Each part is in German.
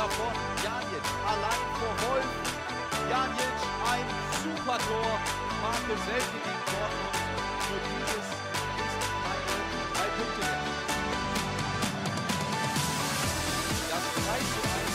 davon. Janic allein vor Wolf. Janic ein super Tor. Markus Selke gegen Dortmund. Für dieses ist meine drei Punkte. Das 3 zu 1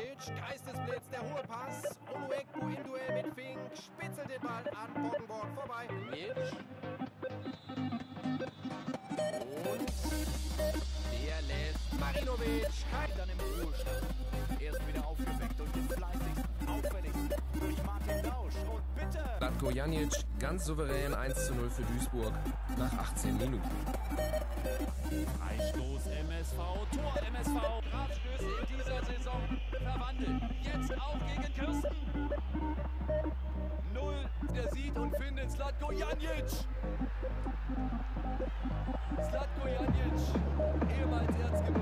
Janic, Geistesblitz, der hohe Pass. Onuekbu im Duell mit Fink, spitzelt den Ball an Poggenborg vorbei. Janic. Und der lässt Marinovic. Kein dann im Ruhestand. Erst wieder aufgeweckt und den fleißigsten, auffälligsten durch Martin Lausch. Und bitte! Latko Janic ganz souverän 1 zu 0 für Duisburg nach 18 Minuten. Freistoß MSV, Tor MSV. Strafstöße in dieser Saison verwandelt. Jetzt auch gegen Kirsten. Null. Der sieht und findet Slatko Janic. Slatko Janic, ehemals Erzgebirge